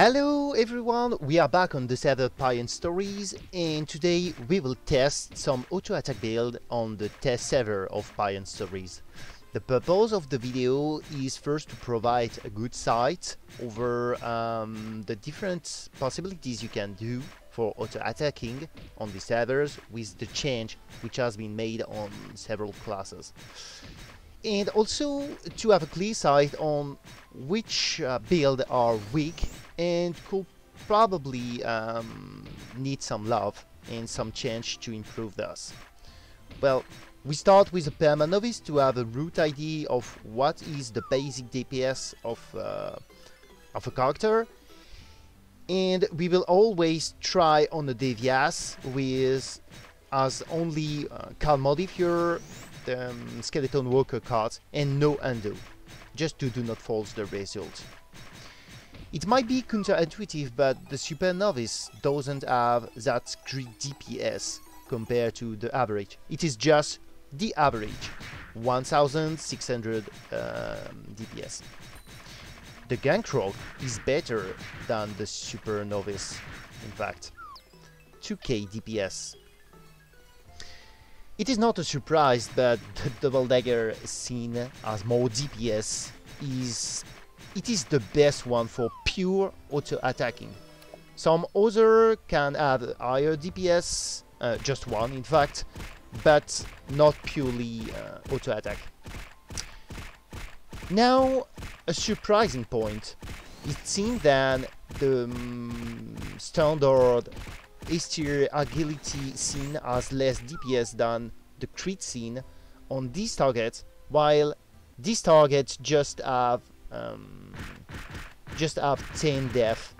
Hello everyone, we are back on the server Payon Stories and today we will test some auto attack build on the test server of Payon Stories. The purpose of the video is first to provide a good sight over um, the different possibilities you can do for auto attacking on the servers with the change which has been made on several classes and also to have a clear sight on which uh, build are weak and could probably um, need some love and some change to improve those. Well, we start with a perma novice to have a root idea of what is the basic DPS of, uh, of a character and we will always try on the Deviace with as only uh, card modifier the um, skeleton Worker cards and no endow, just to do not false the result. It might be counterintuitive, but the Super Novice doesn't have that great DPS compared to the average. It is just the average, 1600 um, DPS. The Gank Rogue is better than the Super Novice, in fact. 2k DPS it is not a surprise that the Double Dagger seen as more DPS is it is the best one for pure auto attacking. Some other can add higher DPS, uh, just one in fact, but not purely uh, auto attack. Now, a surprising point. It seems that the um, standard Aesir agility scene has less DPS than the crit scene on these targets, while these targets just have um, just have 10 death.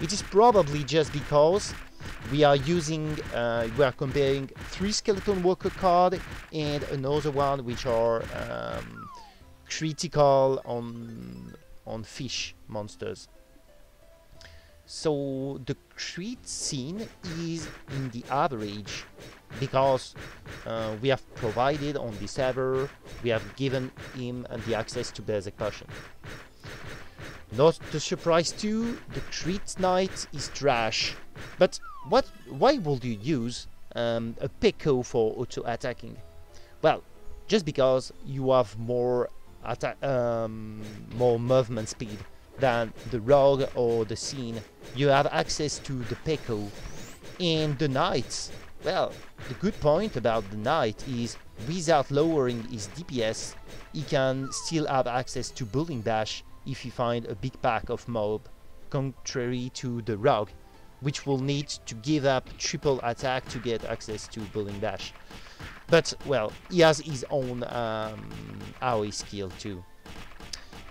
It is probably just because we are using, uh, we are comparing three skeleton worker card and another one which are um, critical on on fish monsters. So the crit scene is in the average because uh, we have provided on the server, we have given him the access to basic potion. Not to surprise too, the crit knight is trash. But what? Why would you use um, a Peko for auto attacking? Well, just because you have more um, more movement speed than the rogue or the scene. You have access to the Peko and the knights. Well, the good point about the knight is without lowering his DPS, he can still have access to Bowling Bash if he find a big pack of mob, contrary to the rogue, which will need to give up triple attack to get access to Bowling Bash. But, well, he has his own um, AoE skill too.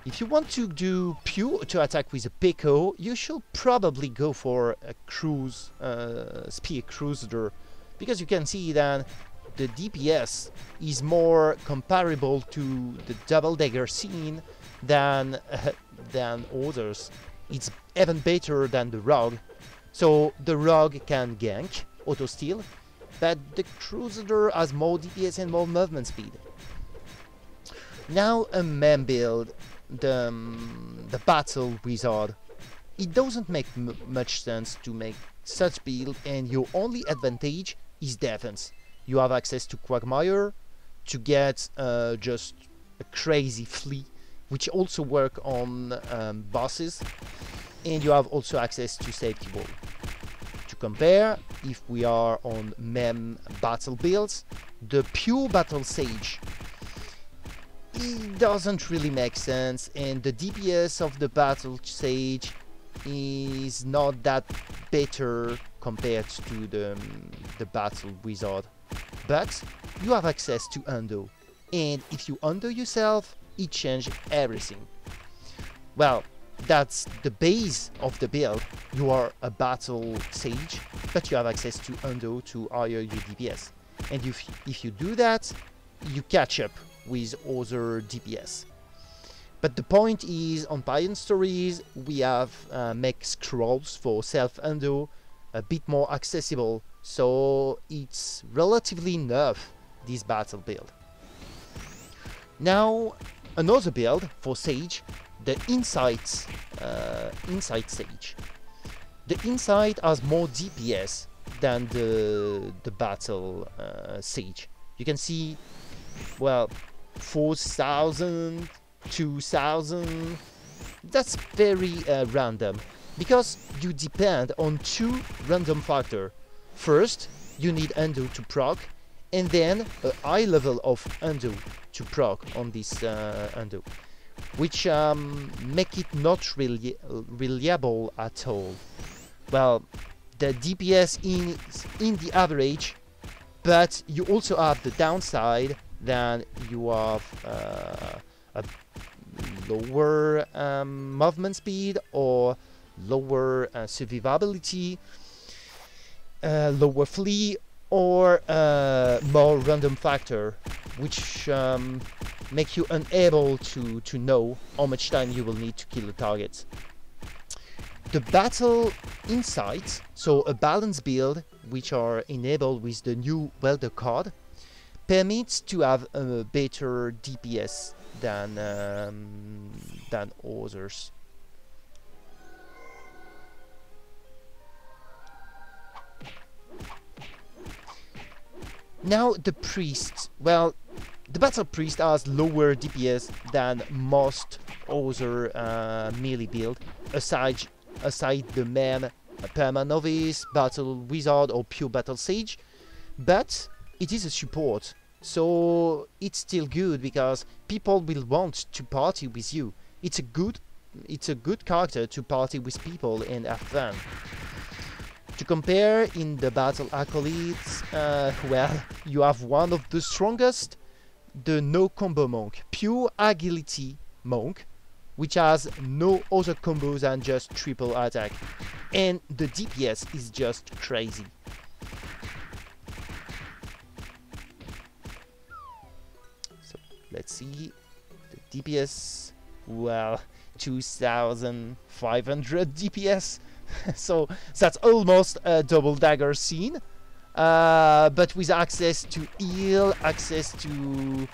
If you want to do pure to attack with a Peko, you should probably go for a cruise, uh, spear cruiser, because you can see that the DPS is more comparable to the double dagger scene than uh, than others. It's even better than the rogue. So the rogue can gank, auto steal, but the cruiser has more DPS and more movement speed. Now a man build the um, the battle wizard. It doesn't make much sense to make such build, and your only advantage is defense. You have access to Quagmire to get uh, just a crazy flee, which also work on um, bosses, and you have also access to Safety Wall. To compare, if we are on mem battle builds, the pure battle sage it doesn't really make sense and the DPS of the Battle Sage is not that better compared to the, um, the Battle Wizard. But you have access to Endow and if you endow yourself, it changes everything. Well, that's the base of the build. You are a battle sage, but you have access to endow to higher your DPS. And if, if you do that, you catch up with other DPS. But the point is, on Payon Stories, we have uh, make scrolls for self-endow a bit more accessible, so it's relatively nerf this battle build. Now, another build for Sage, the hindsight uh, hindsight sage. The hindsight has more DPS than the the battle uh, sage. You can see, well, 4,000, 2,000. That's very uh, random because you depend on two random factor. First, you need undo to proc, and then a high level of undo to proc on this uh, undo, which um, make it not really reliable at all. Well, the DPS in in the average, but you also have the downside that you have uh, a lower um, movement speed or lower uh, survivability, uh, lower flee, or uh, more random factor, which um, make you unable to, to know how much time you will need to kill the target. The battle hindsights, so a balance build, which are enabled with the new welder card, permits to have a better DPS than um, than others. Now the priest. Well, the battle priest has lower DPS than most other uh, melee build, aside aside the man perma novice, battle wizard, or pure battle sage. But it is a support, so it's still good because people will want to party with you. It's a good, it's a good character to party with people and have fun. To compare in the battle acolytes, uh, well, you have one of the strongest, the no combo monk, pure agility monk, which has no other combos than just triple attack, and the DPS is just crazy. So let's see, the DPS, well, 2500 DPS so that's almost a double dagger scene. Uh, but with access to heal, access to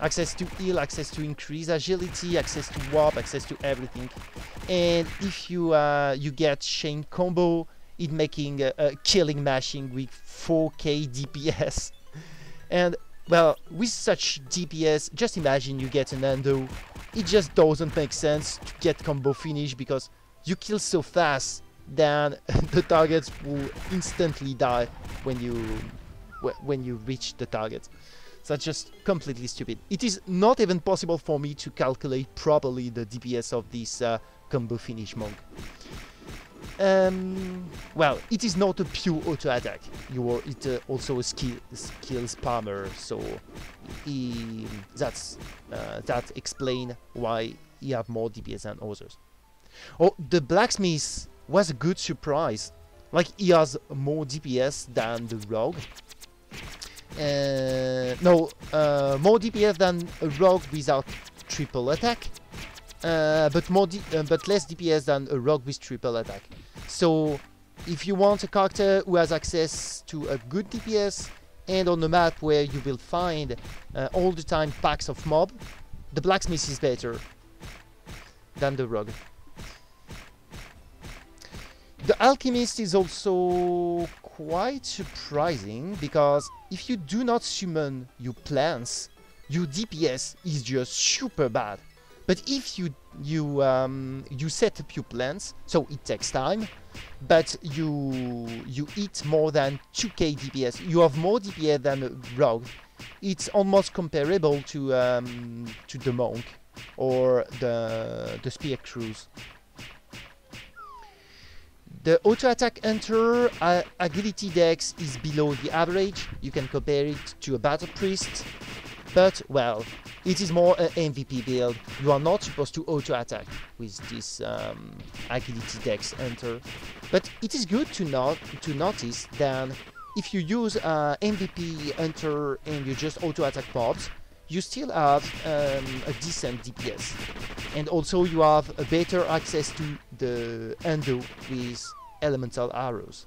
access to heal, access to increase agility, access to warp, access to everything. And if you uh, you get chain combo, it making a, a killing mashing with 4k DPS. and well, with such DPS, just imagine you get an endow. It just doesn't make sense to get combo finish because you kill so fast then the targets will instantly die when you when you reach the target. So that's just completely stupid. It is not even possible for me to calculate properly the DPS of this uh, combo finish monk. Um, well, it is not a pure auto attack. You are it uh, also a skill skill spammer. So he, that's uh, that explain why he have more DPS than others. Oh, the blacksmith was a good surprise. Like he has more DPS than the rogue. Uh, no, uh, more DPS than a rogue without triple attack, uh, but more uh, but less DPS than a rogue with triple attack. So, if you want a character who has access to a good DPS and on the map where you will find uh, all the time packs of mob, the blacksmith is better than the rogue. The Alchemist is also quite surprising because if you do not summon your plants, your DPS is just super bad. But if you you um, you set up your plants, so it takes time, but you you eat more than 2k DPS. You have more DPS than a rogue. It's almost comparable to um, to the monk or the the spear crews. The auto attack hunter uh, agility dex is below the average. You can compare it to a battle priest, but well, it is more an MVP build. You are not supposed to auto attack with this um, agility dex hunter, but it is good to not to notice that if you use uh, MVP hunter and you just auto attack mobs, you still have um, a decent DPS. And also you have a better access to the endow with elemental arrows.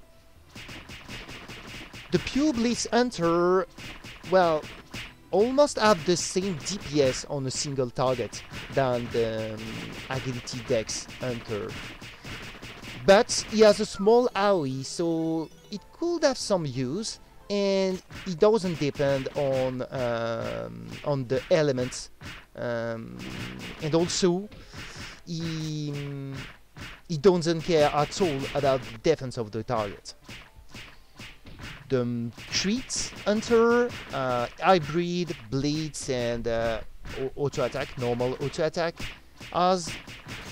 The Pure Blitz Hunter, well, almost have the same DPS on a single target than the um, Agility Dex Hunter. But he has a small AoE, so it could have some use, and it doesn't depend on um, on the elements, um, and also he he doesn't care at all about defense of the target. The um, treats Hunter, uh, hybrid, blitz, and uh, auto attack, normal auto attack, has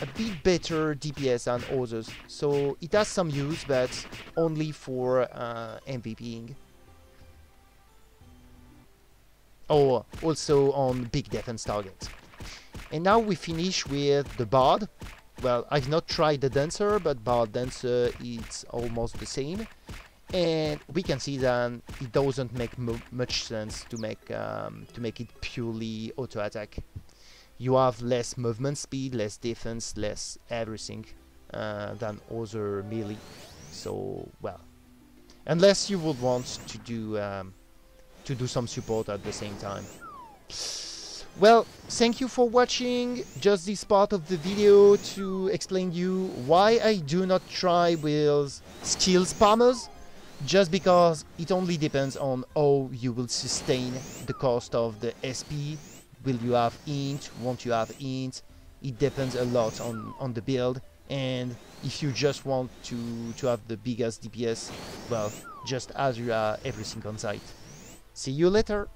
a bit better DPS than others, so it has some use, but only for uh, MVPing. Or also on big defense targets. And now we finish with the Bard. Well, I've not tried the Dancer, but Bard Dancer it's almost the same. And we can see that it doesn't make much sense to make um, to make it purely auto attack. You have less movement speed, less defense, less everything uh, than other melee. So well, unless you would want to do um, to do some support at the same time. Well, thank you for watching just this part of the video to explain you why I do not try with skill spammers just because it only depends on how you will sustain the cost of the SP. Will you have int? Won't you have int? It depends a lot on, on the build and if you just want to, to have the biggest DPS, well, just Azure everything on site. See you later!